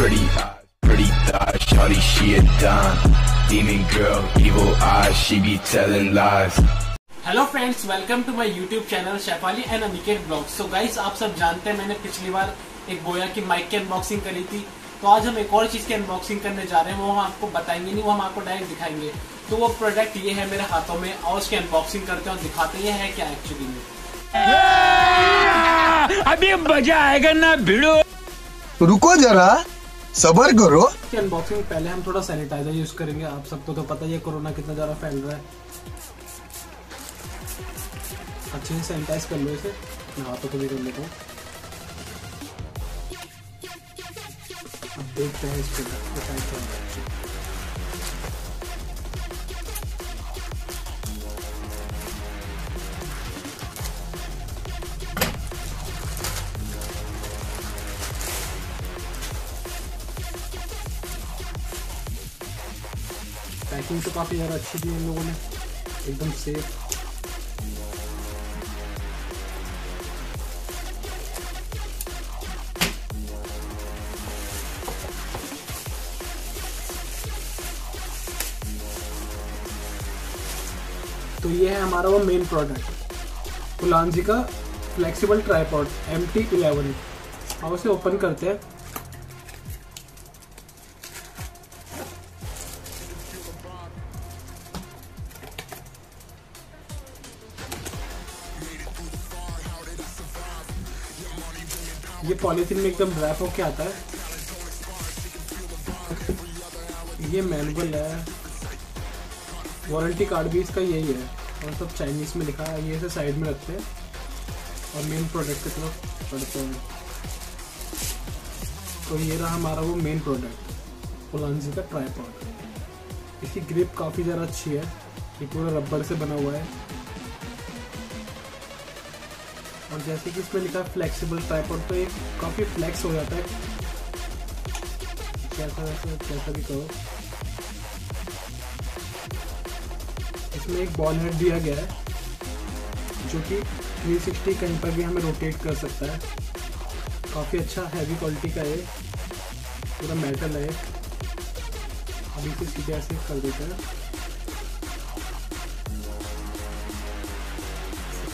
Pretty eyes, pretty thighs, shawty she a dime. Demon girl, evil eyes, she be telling lies. Hello friends welcome to my YouTube channel Shefali and Aniket blog so guys आप सब जानते हैं मैंने पिछली बार एक बोया की mic की अनबॉक्सिंग करी थी। तो आज हम एक और चीज़ की अनबॉक्सिंग करने जा रहे हैं वो हम आपको बताएँगे नहीं वो हम आपको डायरेक्ट दिखाएँगे। तो वो प्रोडक्ट ये है मेरे हाथों में और उसकी अनबॉक्सिंग करते हैं और दिखाते हैं ये है क्या एक्चुअली में। अभी मज़ा आएगा ना भिड़ो। रुको जरा। सबर करो। अनबॉक्सिंग पहले हम थोड़ा सैनिटाइजर यूज़ करेंगे। आप सबको तो पता ही है, कोरोना कितना ज़्यादा फैल रहा है। अच्छे से सैनिटाइज कर लो इसे। मैं हाथों को भी कर लेता हूँ। अब देखते हैं इसको। पैकिंग तो काफ़ी ज़्यादा अच्छी दी इन लोगों ने। एकदम सेफ़ तो ये है हमारा वो मेन प्रोडक्ट उलानजी का flexible tripod M T eleven अब उसे ओपन करते हैं। ये पॉलीथीन में एकदम रैप होके आता है। ये मैनुअल है। वारंटी कार्ड भी इसका यही है। और सब चाइनीज़ में लिखा है। ये इसे साइड में रखते हैं। और मेन प्रोडक्ट की तरफ़ पढ़ते हैं। तो ये रहा हमारा वो मेन प्रोडक्ट ओलांजी का ट्राईपॉड इसकी ग्रिप काफ़ी ज़्यादा अच्छी है। ये पूरा रबर से बना हुआ है। और जैसे कि इसमें लिखा है फ्लेक्सिबल ट्राईपॉड तो ये काफ़ी फ्लैक्स हो जाता है। कैसा वैसा कैसा भी करो इसमें एक बॉल हेड दिया गया है, जो कि 360 कहीं पर भी हमें रोटेट कर सकता है। काफ़ी अच्छा हैवी क्वालिटी का है पूरा मेटल है अभी इसे सीधे ऐसे कर देते हैं।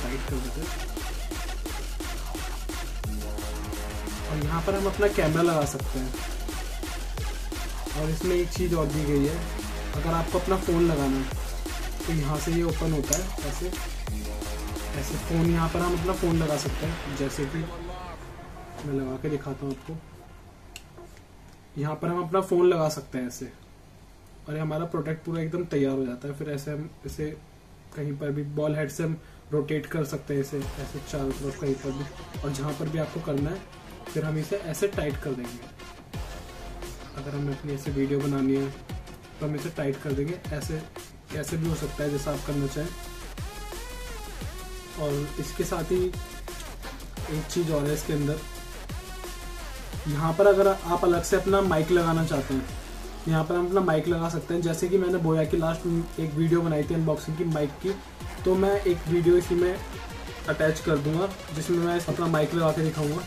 टाइट कर देते हैं। और यहाँ पर हम अपना कैमरा लगा सकते हैं। और इसमें एक चीज़ और दी गई है। अगर आपको अपना फ़ोन लगाना है तो यहाँ से ये ओपन होता है, ऐसे। ऐसे फ़ोन यहाँ पर हम अपना फ़ोन लगा सकते हैं। जैसे कि मैं लगा के दिखाता हूँ आपको। यहाँ पर हम अपना फ़ोन लगा सकते हैं ऐसे। और ये हमारा प्रोडक्ट पूरा एकदम तैयार हो जाता है। फिर ऐसे हम इसे कहीं पर भी बॉल हेड से हम रोटेट कर सकते हैं इसे ऐसे चारों तरफ़ कहीं पर भी। और जहाँ पर भी आपको करना है फिर हम इसे ऐसे टाइट कर देंगे। अगर हमें अपनी ऐसे वीडियो बनानी है तो हम इसे टाइट कर देंगे। ऐसे ऐसे भी हो सकता है, जैसा आप करना चाहें। और इसके साथ ही एक चीज़ और है इसके अंदर। यहाँ पर अगर आप अलग से अपना माइक लगाना चाहते हैं, यहाँ पर हम अपना माइक लगा सकते हैं। जैसे कि मैंने बोया की लास्ट एक वीडियो बनाई थी अनबॉक्सिंग की माइक की तो मैं एक वीडियो इसी में अटैच कर दूँगा, जिसमें मैं अपना माइक लगा के दिखाऊँगा।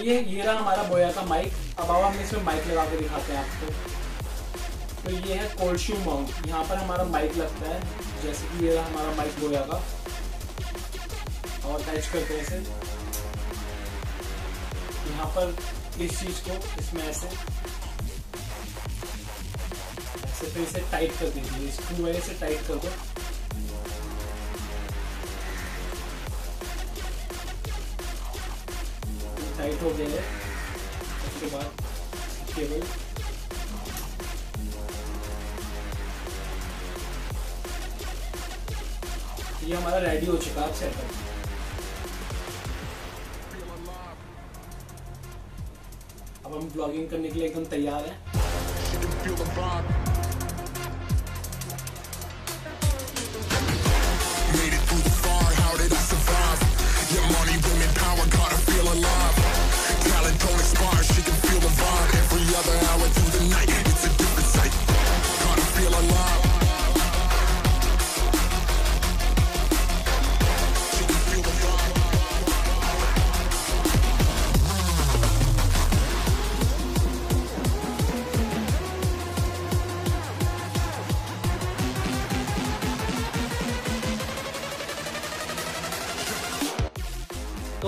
ये ये रहा हमारा बोया का माइक। अब अब हम इसमें माइक लगा के दिखाते हैं आपको। तो ये है कोल्ड शू माउंट यहाँ पर हमारा माइक लगता है, जैसे कि ये रहा हमारा माइक बोया का और अटैच करते हैं इसे। यहाँ पर इस चीज़ को, इसमें ऐसे। ऐसे फिर इसे टाइट कर दीजिए। स्क्रू है इसे टाइट कर दो। टाइट हो गया है उसके बाद केबल ये हमारा रेडी हो चुका है सेटअप अब हम ब्लॉगिंग करने के लिए एकदम तैयार हैं। sparse.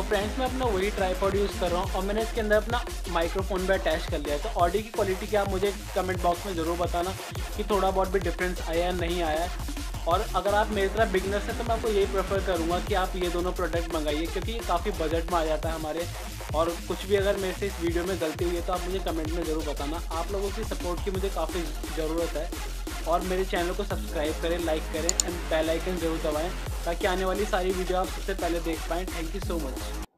फ्रेंड्स, मैं अपना वही ट्राईपॉड यूज़ कर रहा हूँ और मैंने इसके अंदर अपना माइक्रोफोन भी अटैच कर लिया है। तो ऑडियो की क्वालिटी क्या मुझे कमेंट बॉक्स में ज़रूर बताना कि थोड़ा बहुत भी डिफरेंस आया या नहीं आया। और अगर आप मेरी तरह बिगनर्स हैं तो मैं आपको यही प्रेफर करूँगा कि आप ये दोनों प्रोडक्ट मंगाइए, क्योंकि ये काफ़ी बजट में आ जाता है हमारे। और कुछ भी अगर मेरे से इस वीडियो में गलती हुई है तो आप मुझे कमेंट में ज़रूर बताना। आप लोगों की सपोर्ट की मुझे काफ़ी ज़रूरत है। और मेरे चैनल को सब्सक्राइब करें लाइक करें एंड बेल आइकन ज़रूर दबाएँ। ताकि आने वाली सारी वीडियो आप सबसे पहले देख पाएँ। Thank you so much